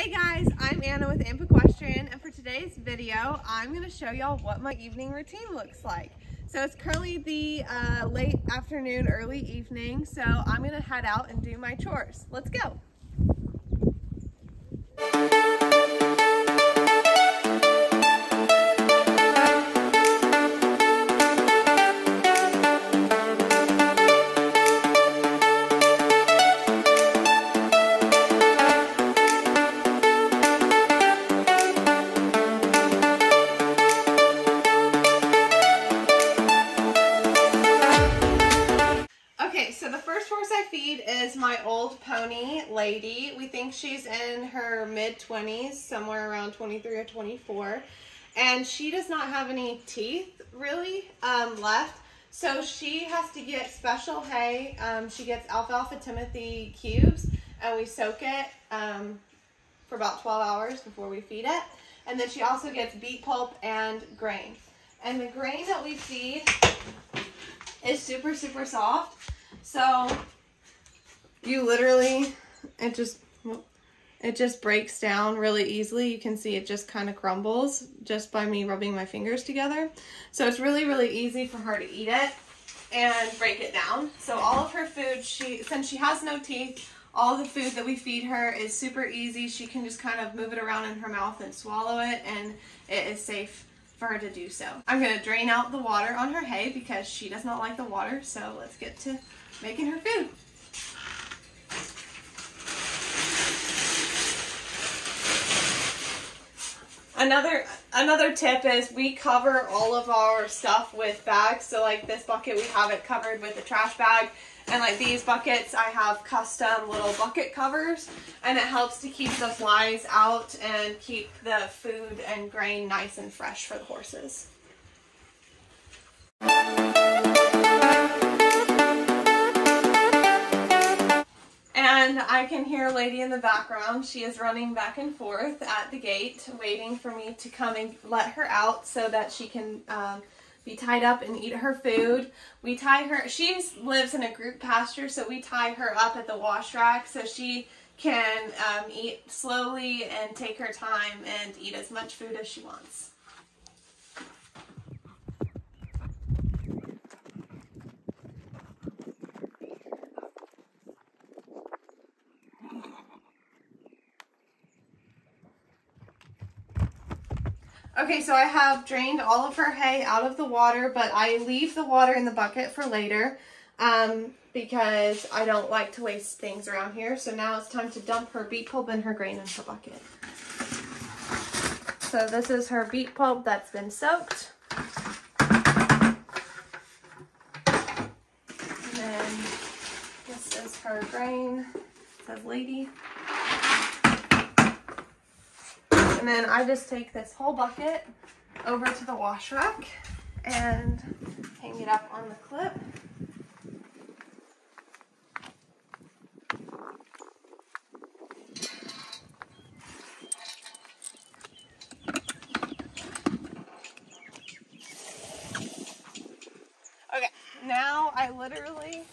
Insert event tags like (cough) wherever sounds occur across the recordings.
Hey guys, I'm Anna with Amp Equestrian and for today's video, I'm going to show y'all what my evening routine looks like. So it's currently the uh, late afternoon, early evening, so I'm going to head out and do my chores. Let's go. 20s, somewhere around 23 or 24. And she does not have any teeth really um, left. So she has to get special hay. Um, she gets alfalfa timothy cubes and we soak it um, for about 12 hours before we feed it. And then she also gets beet pulp and grain. And the grain that we feed is super, super soft. So you literally, it just, it just breaks down really easily. You can see it just kind of crumbles just by me rubbing my fingers together. So it's really, really easy for her to eat it and break it down. So all of her food, she since she has no teeth, all the food that we feed her is super easy. She can just kind of move it around in her mouth and swallow it and it is safe for her to do so. I'm going to drain out the water on her hay because she does not like the water. So let's get to making her food. Another another tip is we cover all of our stuff with bags. So like this bucket, we have it covered with a trash bag. And like these buckets, I have custom little bucket covers. And it helps to keep the flies out and keep the food and grain nice and fresh for the horses. And I can hear a lady in the background. She is running back and forth at the gate, waiting for me to come and let her out so that she can um, be tied up and eat her food. We tie her, she lives in a group pasture, so we tie her up at the wash rack so she can um, eat slowly and take her time and eat as much food as she wants. Okay, so I have drained all of her hay out of the water, but I leave the water in the bucket for later um, because I don't like to waste things around here. So now it's time to dump her beet pulp and her grain in her bucket. So this is her beet pulp that's been soaked. And then this is her grain. It says lady. And then I just take this whole bucket over to the wash rack and hang it up on the clip. Okay, now I literally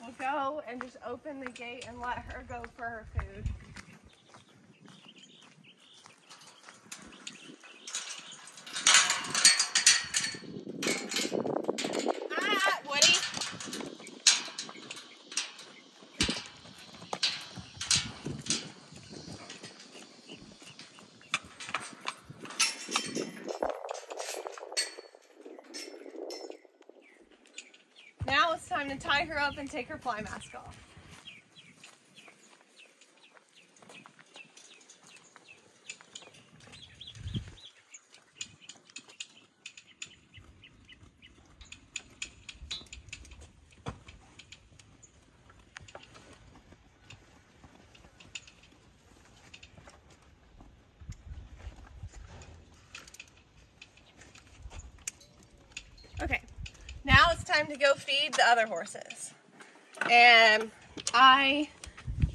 will go and just open the gate and let her go for her food. Now it's time to tie her up and take her fly mask off. Okay, now it's time to go feed the other horses. And I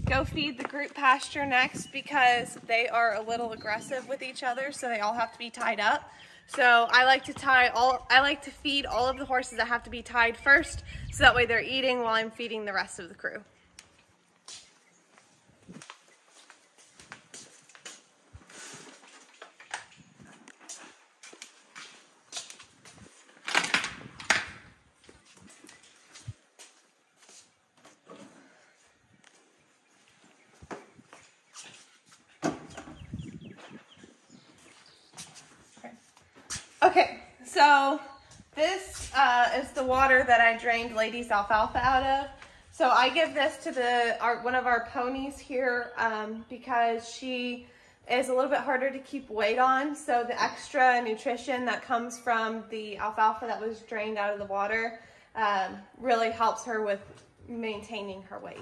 go feed the group pasture next because they are a little aggressive with each other, so they all have to be tied up. So I like to tie all, I like to feed all of the horses that have to be tied first, so that way they're eating while I'm feeding the rest of the crew. Okay, so this uh, is the water that I drained Lady's alfalfa out of. So I give this to the our, one of our ponies here um, because she is a little bit harder to keep weight on. So the extra nutrition that comes from the alfalfa that was drained out of the water um, really helps her with maintaining her weight.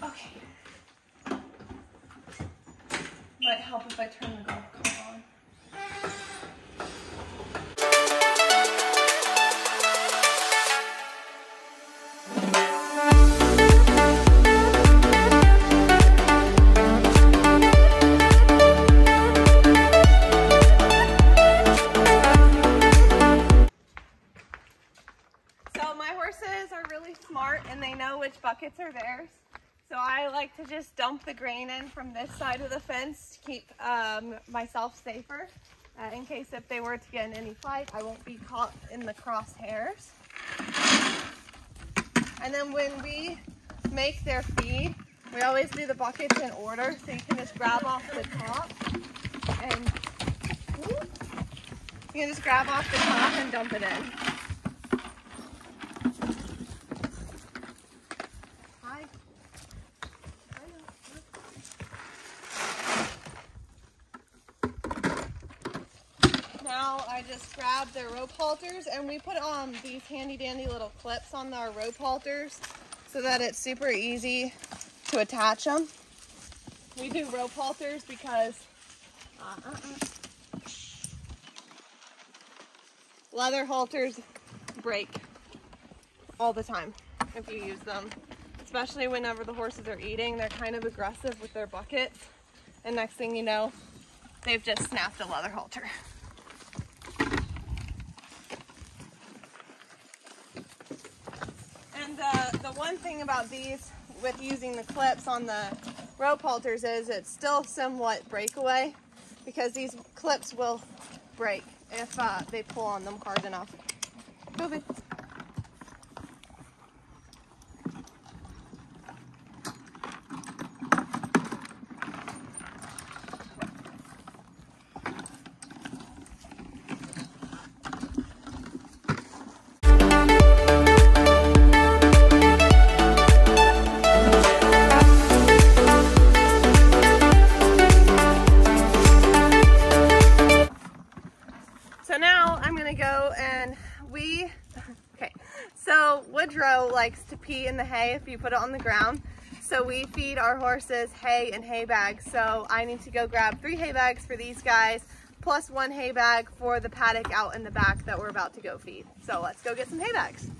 Okay. Might help if I turn the golf cart on. So my horses are really smart and they know which buckets are theirs. So I like to just dump the grain in from this side of the fence to keep um, myself safer. Uh, in case if they were to get in any fight, I won't be caught in the crosshairs. And then when we make their feed, we always do the buckets in order. So you can just grab off the top and you can just grab off the top and dump it in. Now I just grab their rope halters and we put um these handy dandy little clips on our rope halters so that it's super easy to attach them. We do rope halters because uh, uh, uh. leather halters break all the time if you use them. Especially whenever the horses are eating, they're kind of aggressive with their buckets. And next thing you know, they've just snapped a leather halter. And uh, the one thing about these with using the clips on the rope halters is it's still somewhat breakaway because these clips will break if uh, they pull on them hard enough. Move we, (laughs) okay, so Woodrow likes to pee in the hay if you put it on the ground. So we feed our horses hay and hay bags. So I need to go grab three hay bags for these guys, plus one hay bag for the paddock out in the back that we're about to go feed. So let's go get some hay bags.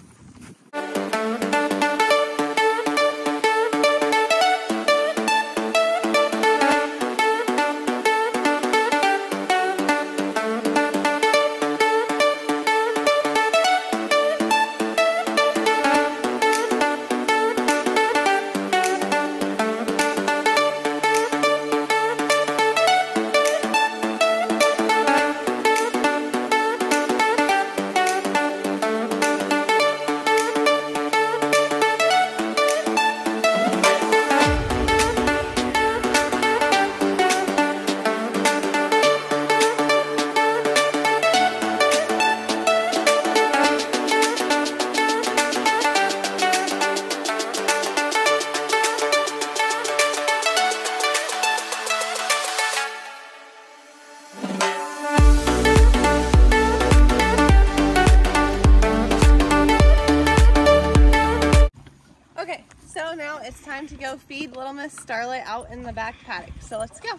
In the back paddock. So let's go.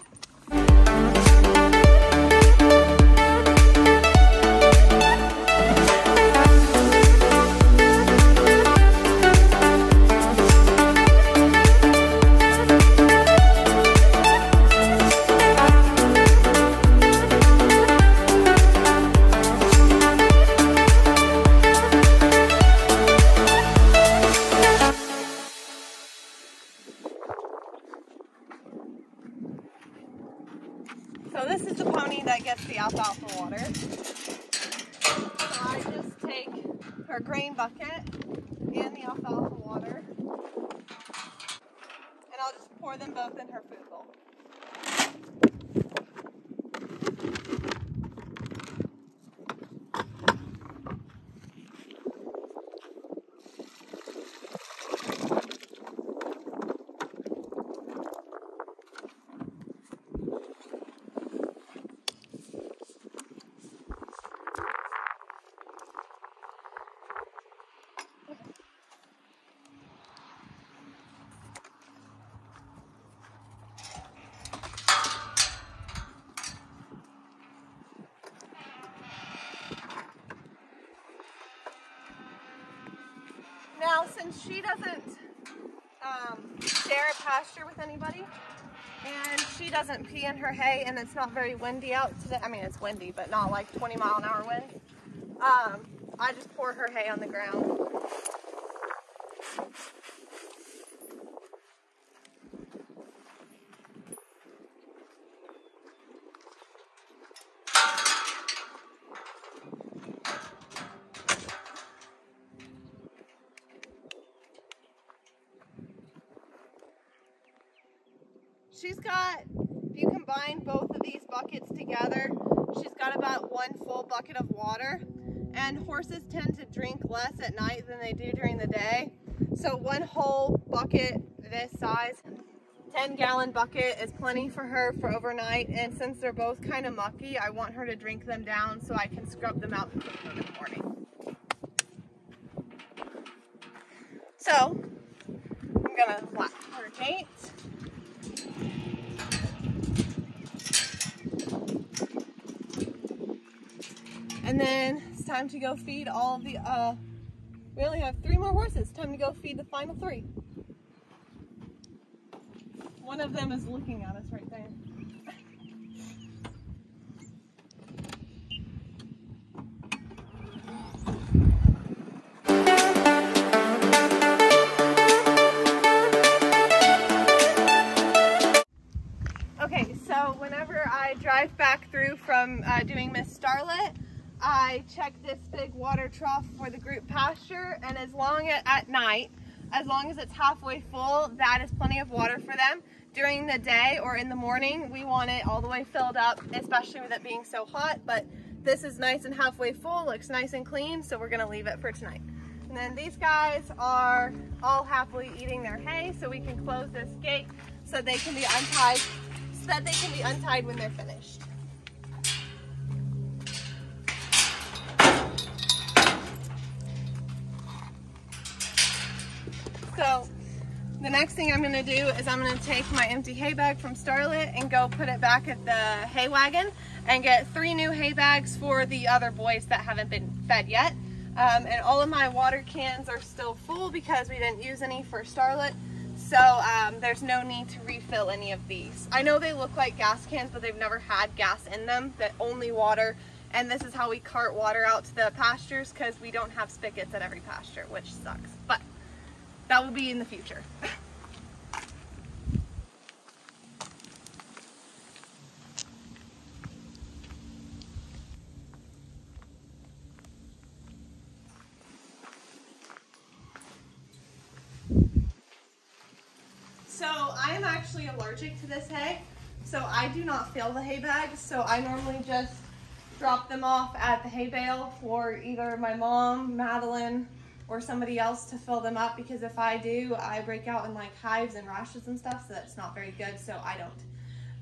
And the alfalfa water. And I'll just pour them both in her food bowl. Now, since she doesn't um, share a pasture with anybody, and she doesn't pee in her hay, and it's not very windy out today. I mean, it's windy, but not like 20 mile an hour wind. Um, I just pour her hay on the ground. She's got, if you combine both of these buckets together, she's got about one full bucket of water. And horses tend to drink less at night than they do during the day. So one whole bucket this size, 10 gallon bucket is plenty for her for overnight. And since they're both kind of mucky, I want her to drink them down so I can scrub them out in the morning. So, I'm gonna lap her gate. And then it's time to go feed all the, uh, we only have three more horses. Time to go feed the final three. One of them is looking at us right there. As long as, at night, as long as it's halfway full, that is plenty of water for them. During the day or in the morning, we want it all the way filled up, especially with it being so hot, but this is nice and halfway full, looks nice and clean, so we're gonna leave it for tonight. And then these guys are all happily eating their hay, so we can close this gate so they can be untied, so that they can be untied when they're finished. So the next thing I'm gonna do is I'm gonna take my empty hay bag from Starlet and go put it back at the hay wagon and get three new hay bags for the other boys that haven't been fed yet. Um, and all of my water cans are still full because we didn't use any for Starlet. So um, there's no need to refill any of these. I know they look like gas cans, but they've never had gas in them, that only water. And this is how we cart water out to the pastures because we don't have spigots at every pasture, which sucks. But that will be in the future. So I am actually allergic to this hay. So I do not fill the hay bags. So I normally just drop them off at the hay bale for either my mom, Madeline, or somebody else to fill them up because if I do, I break out in like hives and rashes and stuff, so that's not very good, so I don't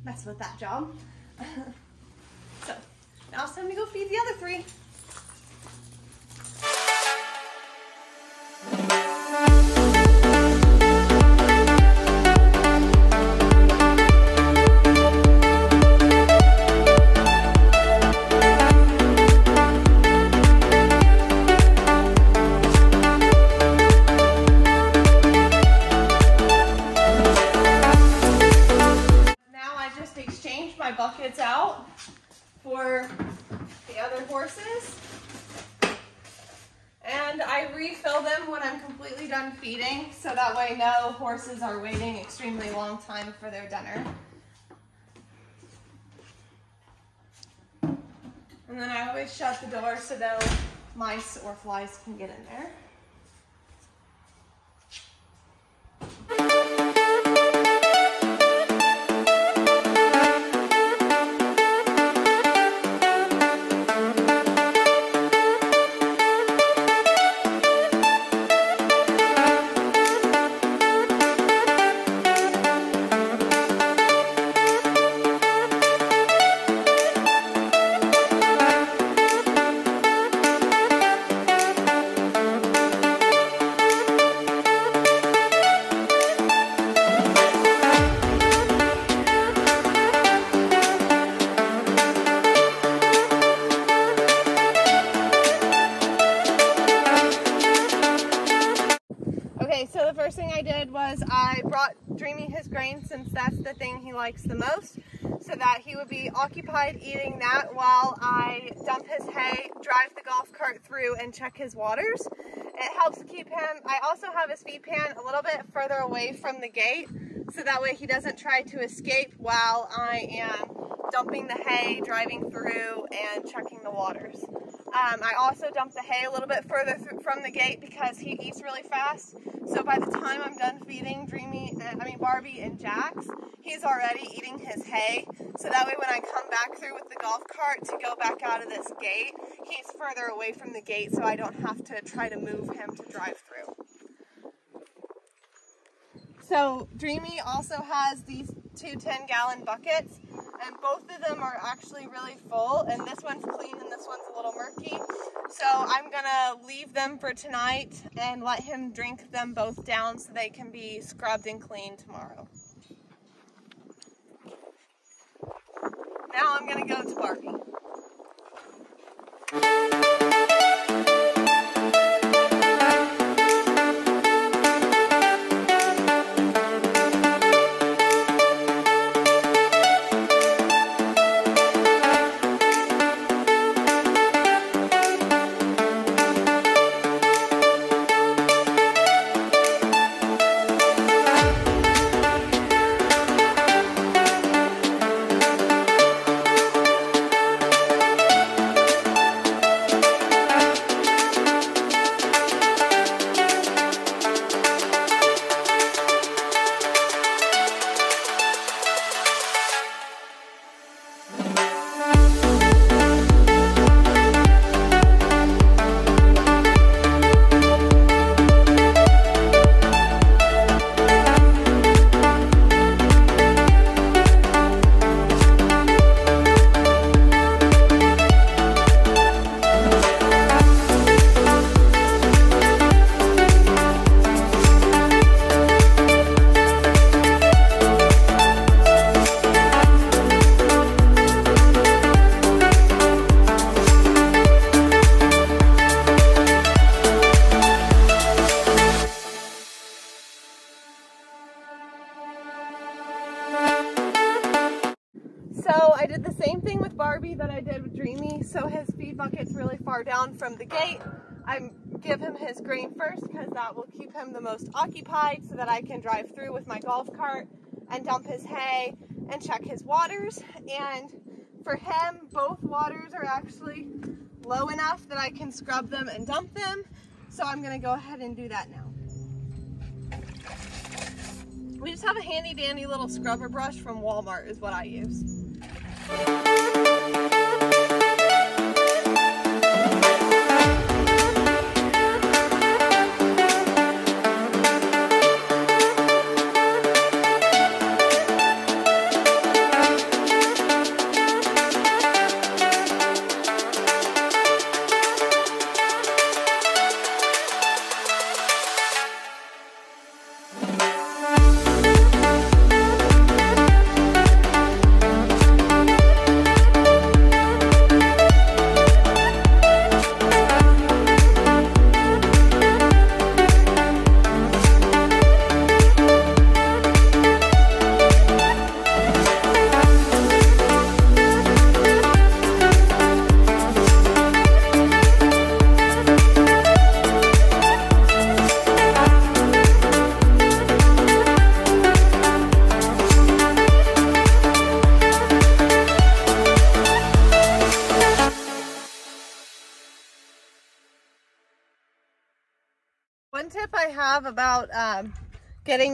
mess with that job. (laughs) so, now it's time to go feed the other three. Dinner. And then I always shut the door so no mice or flies can get in there. Him, I also have his feed pan a little bit further away from the gate so that way he doesn't try to escape while I am dumping the hay, driving through, and checking the waters. Um, I also dump the hay a little bit further from the gate because he eats really fast. So by the time I'm done feeding Dreamy, I mean Barbie and Jax, he's already eating his hay. So that way when I come back through with the golf cart to go back out of this gate, he's further away from the gate so I don't have to try to move him to drive through. So Dreamy also has these two 10 gallon buckets and both of them are actually really full and this one's clean and this one's a little murky. So I'm gonna leave them for tonight and let him drink them both down so they can be scrubbed and cleaned tomorrow. Now I'm gonna go to Barbie. Barbie that I did with Dreamy. So his feed bucket's really far down from the gate. I give him his grain first because that will keep him the most occupied so that I can drive through with my golf cart and dump his hay and check his waters. And for him, both waters are actually low enough that I can scrub them and dump them. So I'm gonna go ahead and do that now. We just have a handy dandy little scrubber brush from Walmart is what I use.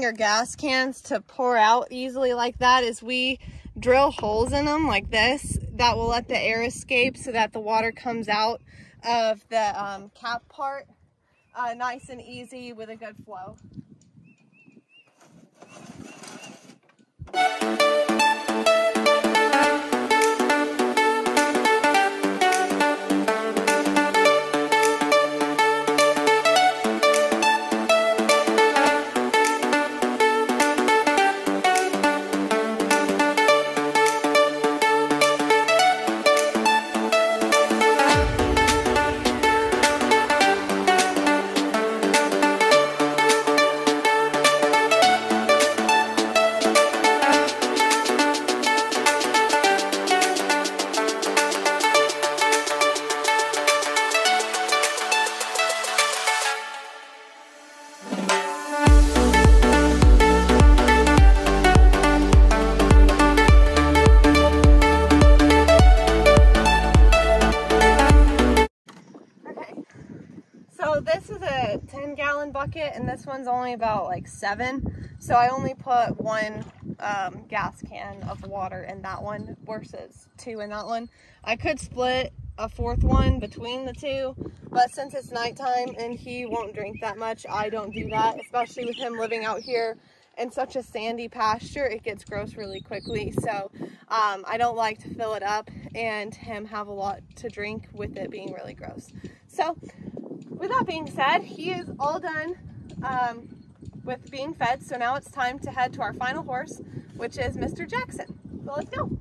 Your gas cans to pour out easily like that is we drill holes in them like this that will let the air escape so that the water comes out of the um, cap part uh, nice and easy with a good flow. Only about like seven. So I only put one um, gas can of water in that one versus two in that one. I could split a fourth one between the two, but since it's nighttime and he won't drink that much, I don't do that, especially with him living out here in such a sandy pasture, it gets gross really quickly. So um, I don't like to fill it up and him have a lot to drink with it being really gross. So with that being said, he is all done um, with being fed. So now it's time to head to our final horse, which is Mr. Jackson. So let's go.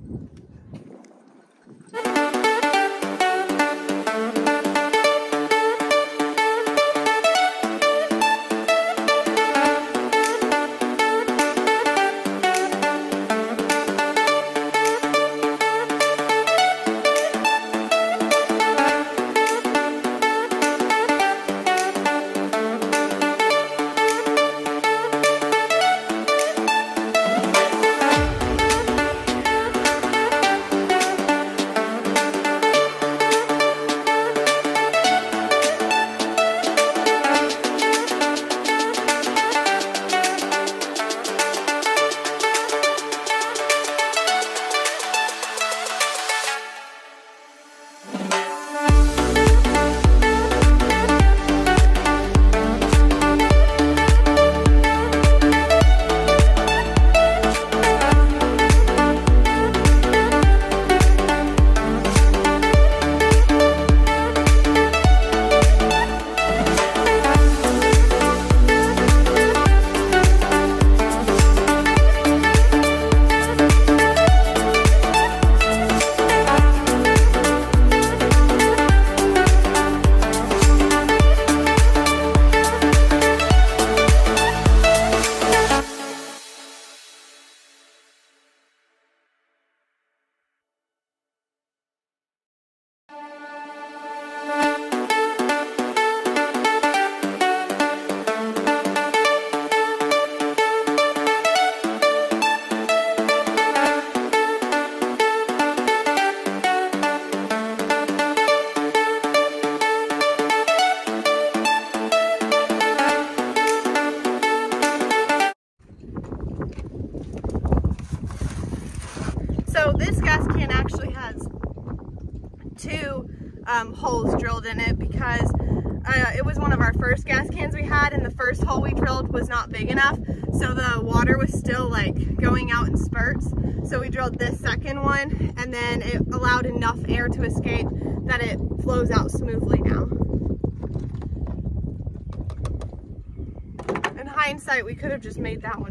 Have just made that one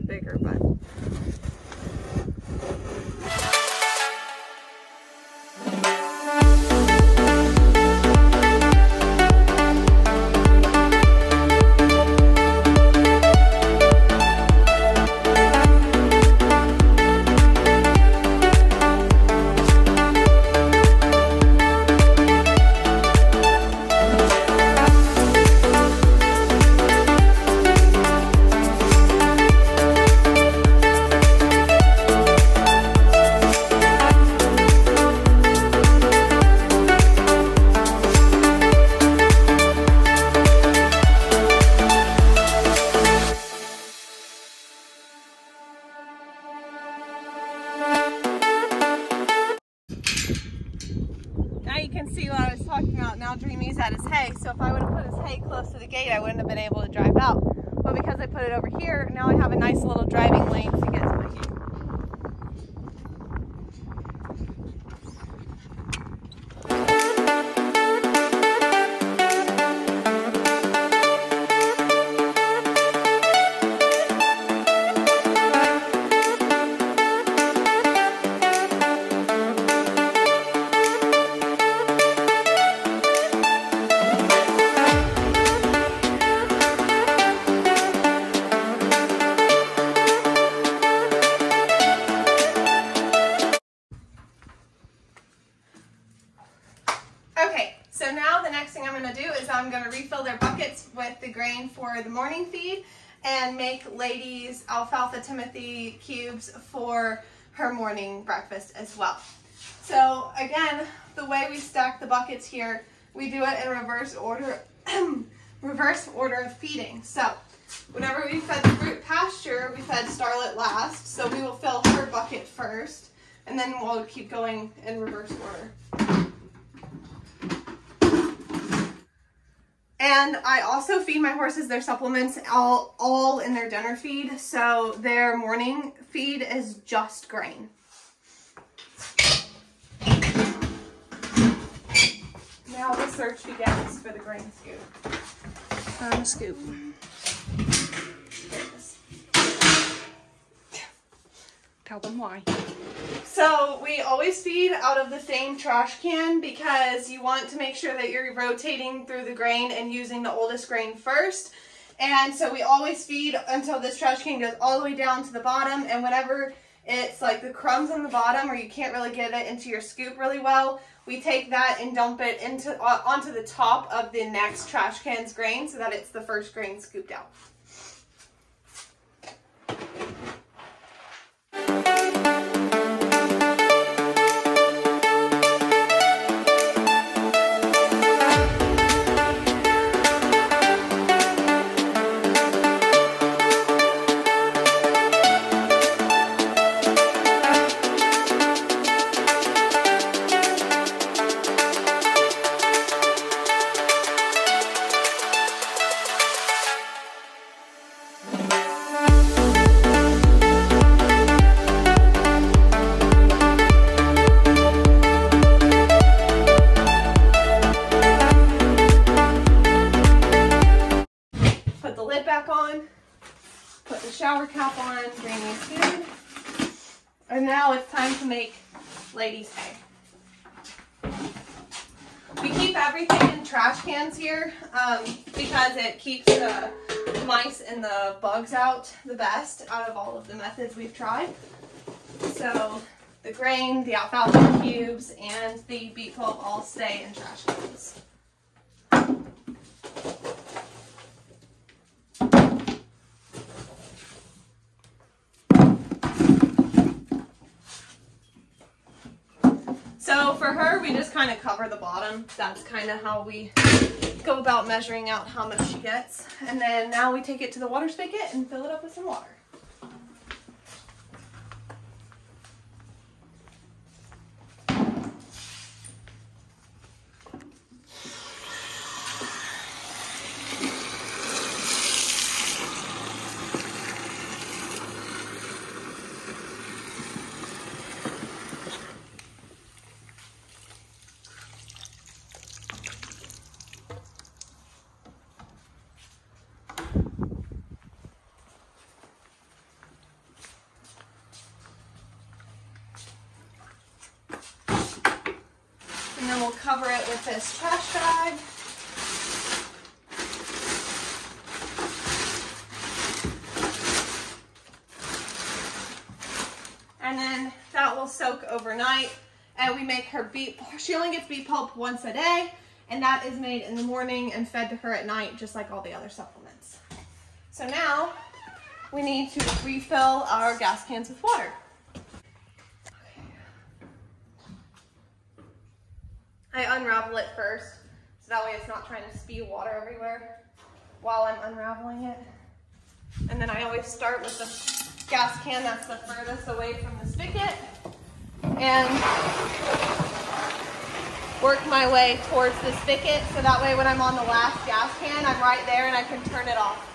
alfalfa timothy cubes for her morning breakfast as well. So again, the way we stack the buckets here, we do it in reverse order, (clears throat) reverse order of feeding. So Whenever we fed the group pasture, we fed Starlet last, so we will fill her bucket first, and then we'll keep going in reverse order. And I also feed my horses their supplements all, all in their dinner feed, so their morning feed is just grain. Now the search begins for the grain scoop. On a scoop. Tell them why. So we always feed out of the same trash can because you want to make sure that you're rotating through the grain and using the oldest grain first. And so we always feed until this trash can goes all the way down to the bottom. And whenever it's like the crumbs on the bottom or you can't really get it into your scoop really well, we take that and dump it into onto the top of the next trash can's grain so that it's the first grain scooped out. Methods we've tried. So the grain, the alfalfa cubes, and the beet pulp all stay in trash cans. So for her, we just kind of cover the bottom. That's kind of how we go about measuring out how much she gets. And then now we take it to the water spigot and fill it up with some water. And then we'll cover it with this trash bag. And then that will soak overnight. And we make her beet, she only gets beet pulp once a day. And that is made in the morning and fed to her at night, just like all the other supplements. So now we need to refill our gas cans with water. I unravel it first, so that way it's not trying to spew water everywhere while I'm unraveling it. And then I always start with the gas can that's the furthest away from the spigot and work my way towards the spigot so that way when I'm on the last gas can, I'm right there and I can turn it off.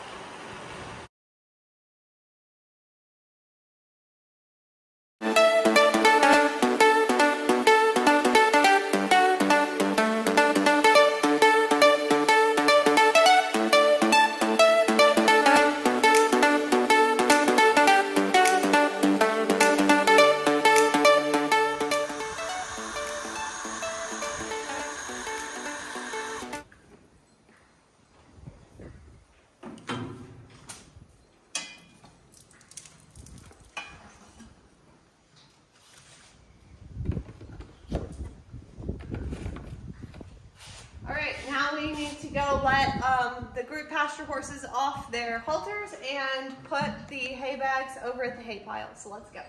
Over at the hay pile. So let's go.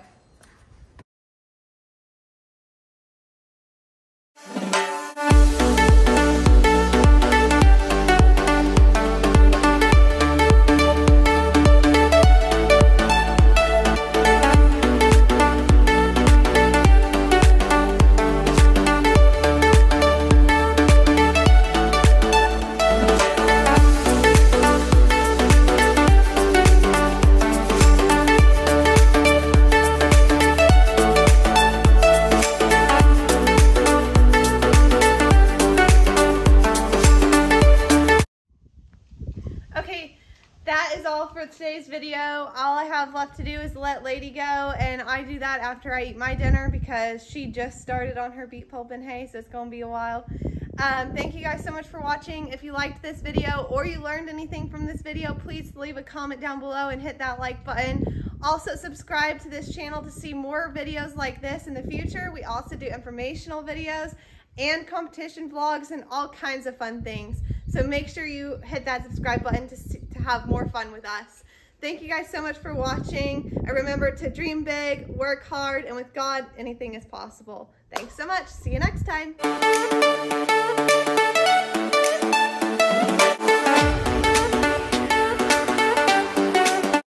Have left to do is let Lady go, and I do that after I eat my dinner because she just started on her beet pulp and hay, so it's going to be a while. Um, thank you guys so much for watching. If you liked this video or you learned anything from this video, please leave a comment down below and hit that like button. Also, subscribe to this channel to see more videos like this in the future. We also do informational videos and competition vlogs and all kinds of fun things. So make sure you hit that subscribe button to, to have more fun with us. Thank you guys so much for watching. And remember to dream big, work hard, and with God, anything is possible. Thanks so much. See you next time.